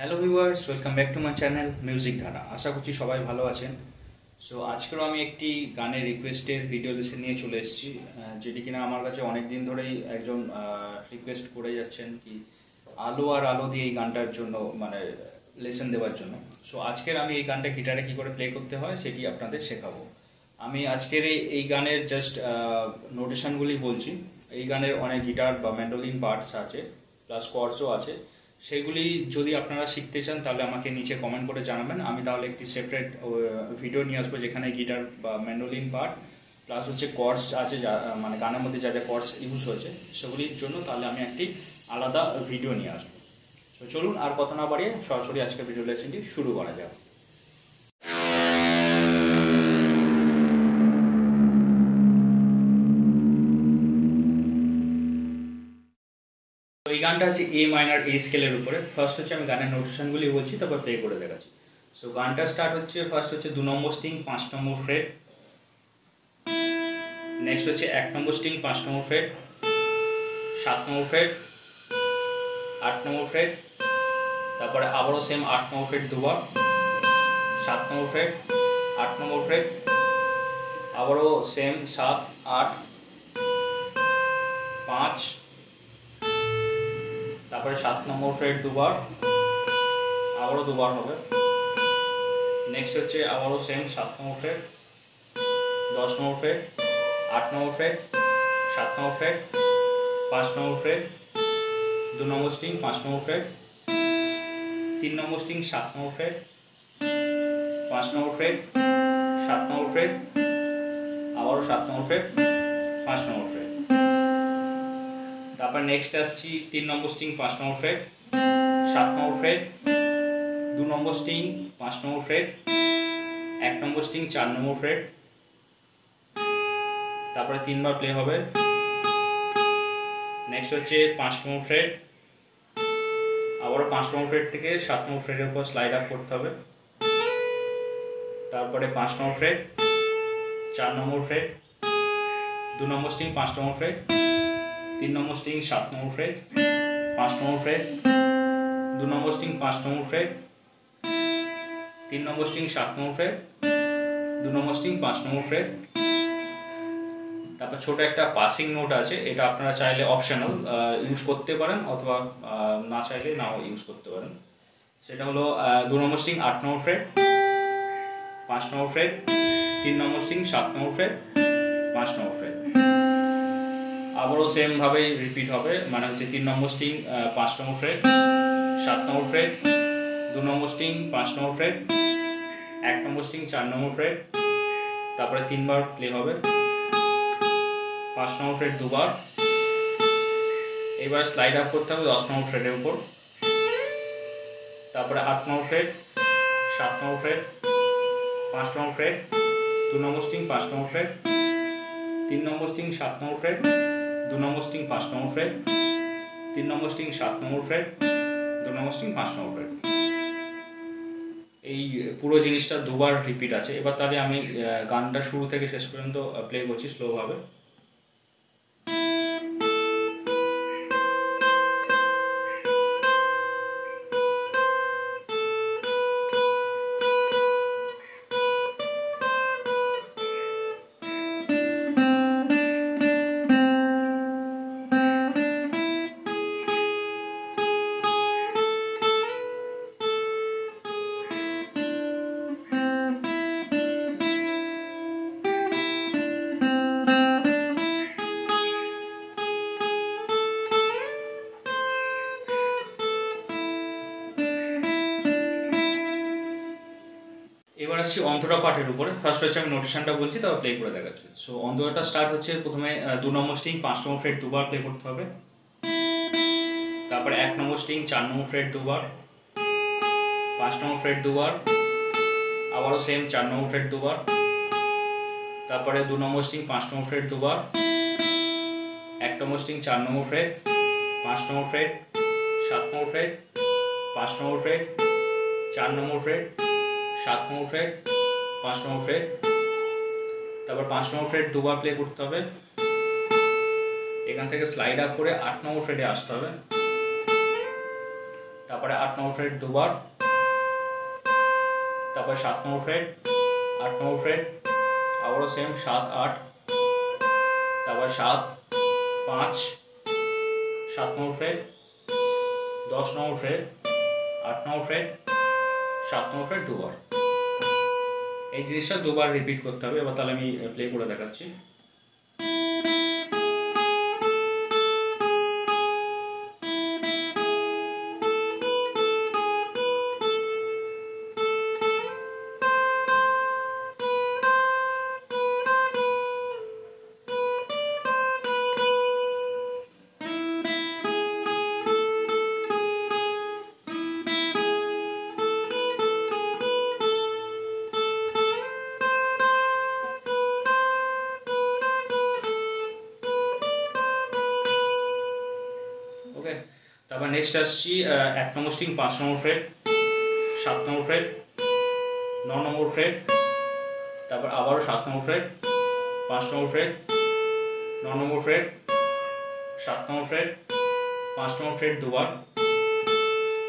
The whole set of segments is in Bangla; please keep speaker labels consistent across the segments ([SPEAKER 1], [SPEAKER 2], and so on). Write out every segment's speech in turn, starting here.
[SPEAKER 1] Hello viewers welcome back to my channel music ধারা আশা করছি সবাই ভালো আছেন। সো আজকেরও আমি একটি গানের রিকোয়েস্টের ভিডিও লেসন নিয়ে চলে এসেছি যেটি কিনা আমার কাছে অনেক দিন ধরেই একজন রিকোয়েস্ট করে যাচ্ছেন কি আলো আর আলো দিয়ে এই গানটার জন্য মানে লেসন দেওয়ার জন্য। সো আজকের আমি এই গানটা গিটারে কি করে প্লে করতে হয় সেটি আপনাদের শেখাবো। আমি আজকের এই এই গানের জাস্ট নোটেশনগুলি বলছি। এই গানের অনেক গিটার বা ম্যান্ডোলিন পার্টস আছে প্লাস কর্সও আছে। সেগুলি যদি আপনারা শিখতে চান, তাহলে আমাকে নিচে কমেন্ট করে জানাবেন। আমি তাহলে একটি সেপারেট ভিডিও নিয়ে আসব যেখানে গিটার বা ম্যান্ডোলিন পার্ট প্লাস হচ্ছে কর্স আছে যা মানে গানের মধ্যে যা যা কর্স ইউজ হয়েছে, সেগুলির জন্য তাহলে আমি একটি আলাদা ভিডিও নিয়ে আসব। তো চলুন আর কথা না বাড়িয়ে সরাসরি আজকের ভিডিও লেসনটি শুরু করা যাক। গানটা আছে এ মাইনার এ স্কেলের উপরে। ফার্স্ট হচ্ছে আমি গানের নোটেশনগুলি বলছি, তারপর প্লে করে দেখাচ্ছি। সো গানটা স্টার্ট হচ্ছে ফার্স্ট হচ্ছে দু নম্বর স্ট্রিং পাঁচ নম্বর ফ্রেড নেক্সট হচ্ছে এক নম্বর স্ট্রিং পাঁচ নম্বর ফ্রেড সাত নম্বর ফ্রেড আট নম্বর ফ্রেড তারপরে আবারও সেম আট নম্বর ফ্রেড দুবার। সাত নম্বর ফ্রেড আট নম্বর ফ্রেড আবারও সেম সাত, আট। পাঁচ। তারপরে সাত নম্বর ফ্রেড দুবার আবারও দুবার হবে নেক্সট হচ্ছে আবারও সেম সাত নম্বর ফ্রেড দশ নম্বর ফ্রেড আট নম্বর ফ্রেড সাত নম্বর ফ্রেড পাঁচ নম্বর ফ্রেড দু নম্বর স্ট্রিং পাঁচ নম্বর ফ্রেড তিন নম্বর স্ট্রিং সাত নম্বর ফ্রেড পাঁচ নম্বর ফ্রেড সাত নম্বর ফ্রেড আবারও সাত নম্বর ফ্রেড পাঁচ নম্বর ফ্রেড তারপর নেক্সট আসছি, তিন নম্বর স্ট্রিং পাঁচ নম্বর ফ্রেড সাত নম্বর ফ্রেড দু নম্বর স্ট্রিং পাঁচ নম্বর ফ্রেড এক নম্বর স্ট্রিং চার নম্বর ফ্রেড তারপরে তিনবার প্লে হবে। নেক্সট হচ্ছে পাঁচ নম্বর ফ্রেড আবারও পাঁচ নম্বর ফ্রেড থেকে সাত নম্বর ফ্রেডের উপর স্লাইড আপ করতে হবে। তারপরে পাঁচ নম্বর ফ্রেড চার নম্বর ফ্রেড দু নম্বর স্ট্রিং পাঁচ নম্বর ফ্রেড তিন নম্বর স্ট্রিং সাত নম্বর ফ্রেড পাঁচ নম্বর ফ্রেড দু নম্বর স্ট্রিং পাঁচ নম্বর ফ্রেড তিন নম্বর স্ট্রিং সাত নম্বর ফ্রেড দু নম্বর স্ট্রিং পাঁচ নম্বর ফ্রেড তারপর ছোট একটা পাসিং নোট আছে, এটা আপনারা চাইলে অপশনাল ইউজ করতে পারেন, অথবা না চাইলে নাও ইউজ করতে পারেন। সেটা হলো দু নম্বর স্ট্রিং আট নম্বর ফ্রেড পাঁচ নম্বর ফ্রেড তিন নম্বর স্ট্রিং সাত নম্বর ফ্রেড পাঁচ নম্বর ফ্রেড আবারও সেম ভাবেই রিপিট হবে। মানে হচ্ছে তিন নম্বর স্ট্রিং পাঁচ নম্বর ফ্রেড সাত নম্বর ফ্রেড দু নম্বর স্ট্রিং পাঁচ নম্বর ফ্রেড এক নম্বর স্ট্রিং চার নম্বর ফ্রেড তারপরে তিনবার প্লে হবে। পাঁচ নম্বর ফ্রেড দুবার। এবার স্লাইড আপ করতে হবে দশ নম্বর ফ্রেডের উপর। তারপরে আট নম্বর ফ্রেড সাত নম্বর ফ্রেড পাঁচ নম্বর ফ্রেড দু নম্বর স্ট্রিং পাঁচ নম্বর ফ্রেড তিন নম্বর স্ট্রিং সাত নম্বর ফ্রেড দু নম্বর স্ট্রিং পাঁচ নম্বর ফ্রেড, তিন নম্বর স্ট্রিং সাত নম্বর ফ্রেড, দু নম্বর স্ট্রিং পাঁচ নম্বর ফ্রেড। এই পুরো জিনিসটা দুবার রিপিট আছে। এবার তাহলে আমি গানটা শুরু থেকে শেষ পর্যন্ত প্লে করছি স্লোভাবে এবার আসছি অন্তরা পাঠের উপরে। ফার্স্ট হচ্ছে আমি নোটেশনটা বলছি, তারপর প্লে করে দেখাচ্ছি। সো অন্তরাটা স্টার্ট হচ্ছে প্রথমে দু নম্বর স্ট্রিং পাঁচ নম্বর ফ্রেড দুবার প্লে করতে হবে। তারপরে এক নম্বর স্ট্রিং চার নম্বর ফ্রেড দুবার। পাঁচ নম্বর ফ্রেড দুবার। আবারও সেম চার নম্বর ফ্রেড দুবার। তারপরে দু নম্বর স্ট্রিং পাঁচ নম্বর ফ্রেড দুবার। এক নম্বর স্ট্রিং চার নম্বর ফ্রেড পাঁচ নম্বর ফ্রেড সাত নম্বর ফ্রেড পাঁচ নম্বর ফ্রেড চার নম্বর ফ্রেড সাত নম্বর ফ্রেড পাঁচ নম্বর ফ্রেড তারপর পাঁচ নম্বর ফ্রেড দুবার প্লে করতে হবে। এখান থেকে স্লাইড আপ করে আট নম্বর ফ্রেডে আসতে হবে। তারপরে আট নম্বর ফ্রেড দুবার, তারপরে সাত নম্বর ফ্রেড আট নম্বর ফ্রেড আবারও সেম সাত, আট, তারপর সাত, পাঁচ, সাত নম্বর ফ্রেড দশ নম্বর ফ্রেড আট নম্বর ফ্রেড সাত নম্বর ফ্রেড দুবার। এই জিনিসটা দুবার রিপিট করতে হবে এবার তাহলে আমি প্লে করে দেখাচ্ছি। তারপর নেক্সট আসছি এক নম্বর স্ট্রিং পাঁচ নম্বর ফ্রেড সাত নম্বর ফ্রেড ন নম্বর ফ্রেড তারপর আবারও সাত নম্বর ফ্রেড পাঁচ নম্বর ফ্রেড ন নম্বর ফ্রেড সাত নম্বর ফ্রেড পাঁচ নম্বর ফ্রেড দুবার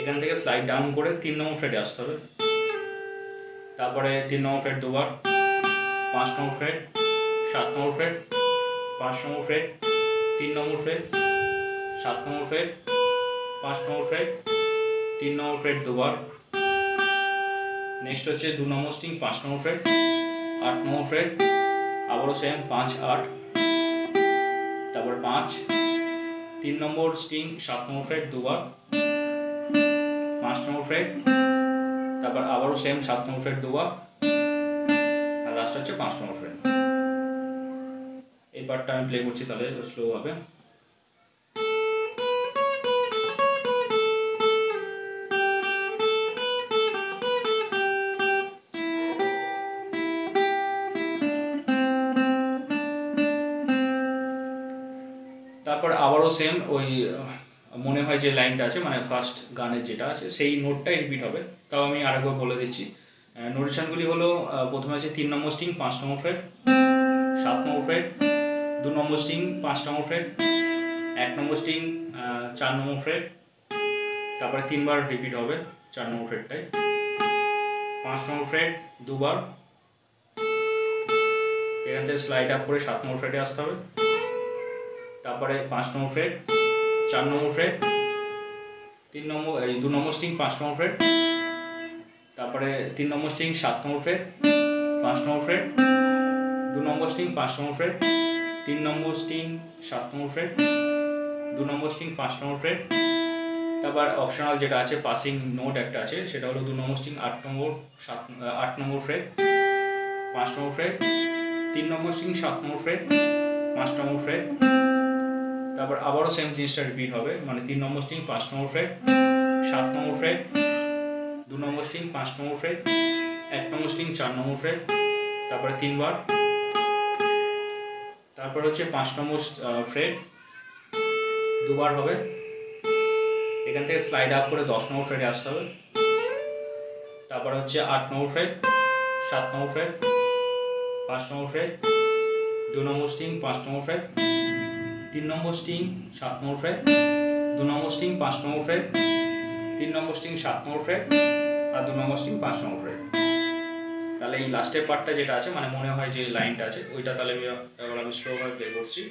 [SPEAKER 1] এখান থেকে স্লাইড ডাউন করে তিন নম্বর ফ্রেডে আসতে হবে তারপরে তিন নম্বর ফ্রেড দুবার পাঁচ নম্বর ফ্রেড সাত নম্বর ফ্রেড পাঁচ নম্বর ফ্রেড তিন নম্বর ফ্রেড সাত নম্বর ফ্রেড পাঁচ নম্বর ফ্রেড, তিন নম্বর ফ্রেড দুবার। নেক্সট হচ্ছে দু নম্বর স্ট্রিং পাঁচ নম্বর ফ্রেড, আট নম্বর ফ্রেড, আবারও সেম পাঁচ, আট। তারপর পাঁচ, তিন নম্বর স্ট্রিং সাত নম্বর ফ্রেড দুবার। পাঁচ নম্বর ফ্রেড, তারপর আবারও সেম সাত নম্বর ফ্রেড দুবার। আর লাস্ট হচ্ছে পাঁচ নম্বর ফ্রেড। এই পার্টটা আমি প্লে করছি তাহলে স্লো হবে। তারপর আবারও সেম ওই মনে হয় যে লাইনটা আছে মানে ফার্স্ট গানের যেটা আছে, সেই নোটটাই রিপিট হবে। তাও আমি আরেকবার বলে দিচ্ছি। নোটেশনগুলি হলো প্রথমে আছে তিন নম্বর স্ট্রিং পাঁচ নম্বর ফ্রেড সাত নম্বর ফ্রেড দু নম্বর স্ট্রিং পাঁচ নম্বর ফ্রেড এক নম্বর স্ট্রিং চার নম্বর ফ্রেড তারপরে তিনবার রিপিট হবে চার নম্বর ফ্রেডটাই পাঁচ নম্বর ফ্রেড দুবার। এখান থেকে স্লাইড আপ করে সাত নম্বর ফ্রেডে আসতে হবে। তারপরে পাঁচ নম্বর ফ্রেড চার নম্বর ফ্রেড তিন নম্বর এই দু নম্বর স্ট্রিং পাঁচ নম্বর ফ্রেড তারপরে তিন নম্বর স্ট্রিং সাত নম্বর ফ্রেড পাঁচ নম্বর ফ্রেড দু নম্বর স্ট্রিং পাঁচ নম্বর ফ্রেড তিন নম্বর স্ট্রিং সাত নম্বর ফ্রেড দু নম্বর স্ট্রিং পাঁচ নম্বর ফ্রেড তারপর অপশনাল যেটা আছে পাসিং নোট একটা আছে সেটা হলো দু নম্বর স্ট্রিং আট নম্বর সাত আট নম্বর ফ্রেড পাঁচ নম্বর ফ্রেড তিন নম্বর স্ট্রিং সাত নম্বর ফ্রেড পাঁচ নম্বর ফ্রেড তারপর আবারও সেম জিনিসটা রিপিট হবে। মানে তিন নম্বর স্ট্রিং পাঁচ নম্বর ফ্রেড সাত নম্বর ফ্রেড দু নম্বর স্ট্রিং পাঁচ নম্বর ফ্রেড এক নম্বর স্ট্রিং চার নম্বর ফ্রেড তারপরে তিনবার। তারপর হচ্ছে পাঁচ নম্বর ফ্রেড দুবার হবে। এখান থেকে স্লাইড আপ করে দশ নম্বর ফ্রেডে আসতে হবে। তারপর হচ্ছে আট নম্বর ফ্রেড সাত নম্বর ফ্রেড পাঁচ নম্বর ফ্রেড দু নম্বর স্ট্রিং পাঁচ নম্বর ফ্রেড তিন নম্বর স্ট্রিং সাত নম্বর ফ্রেট দু নম্বর স্ট্রিং পাঁচ নম্বর ফ্রেট তিন নম্বর স্ট্রিং সাত নম্বর ফ্রেট আর দু নম্বর স্ট্রিং পাঁচ নম্বর ফ্রেট তাহলে এই লাস্টের পার্টটা যেটা আছে মানে মনে হয় যে লাইনটা আছে, ওইটা তাহলে আমি এবার আমি স্লোভাবে প্লে করছি।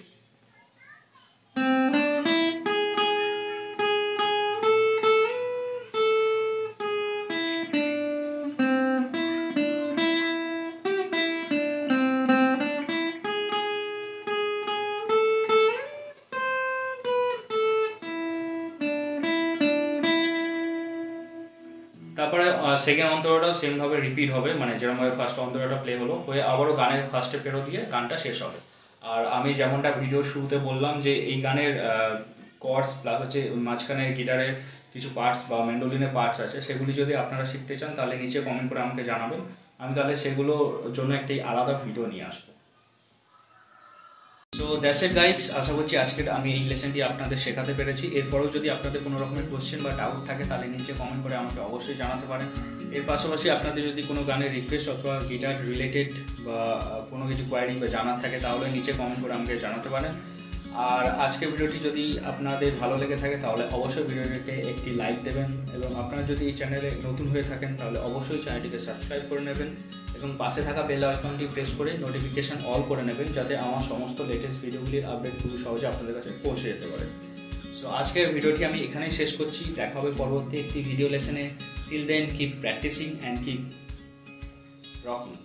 [SPEAKER 1] সেকেন্ড অন্তরটাও সেমভাবে রিপিট হবে মানে যেরকমভাবে ফার্স্ট অন্তরটা প্লে হলো, হয়ে আবারও গানের ফার্স্টে ফেরো দিয়ে গানটা শেষ হবে। আর আমি যেমনটা ভিডিও শুরুতে বললাম যে এই গানের কর্ডস প্লাস হচ্ছে মাঝখানে গিটারের কিছু পার্টস বা মেন্ডোলিনের পার্টস আছে, সেগুলি যদি আপনারা শিখতে চান, তাহলে নিচে কমেন্ট করে আমাকে জানাবেন। আমি তাহলে সেগুলোর জন্য একটি আলাদা ভিডিও নিয়ে আসব। সো দ্যাটস ইট গাইস আশা করছি আজকের আমি এই লেসনটি আপনাদের শেখাতে পেরেছি। এরপরেও যদি আপনাদের কোনো রকমের কোশ্চেন বা ডাউট থাকে, তাহলে নিচে কমেন্ট করে আমাকে অবশ্যই জানাতে পারেন। এর পাশাপাশি আপনাদের যদি কোনো গানের রিকোয়েস্ট অথবা গিটার রিলেটেড বা কোনো কিছু কোয়ারি বা জানার থাকে, তাহলে নিচে কমেন্ট করে আমাকে জানাতে পারেন। আর আজকের ভিডিওটি যদি আপনাদের ভালো লেগে থাকে, তাহলে অবশ্যই ভিডিওটিকে একটি লাইক দেবেন। এবং আপনারা যদি এই চ্যানেলে নতুন হয়ে থাকেন, তাহলে অবশ্যই চ্যানেলটিকে সাবস্ক্রাইব করে নেবেন। এবং পাশে থাকা বেল আইকনটি প্রেস করে নোটিফিকেশান অল করে নেবেন, যাতে আমার সমস্ত লেটেস্ট ভিডিওগুলির আপডেট খুবই সহজে আপনাদের কাছে পৌঁছে যেতে পারে। সো আজকের ভিডিওটি আমি এখানেই শেষ করছি। দেখা হবে পরবর্তী একটি video লেসনে till then keep practising and keep rocking